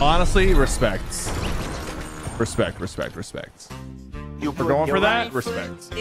Honestly, respect. Respect, respect, respect. You're going for that, respect.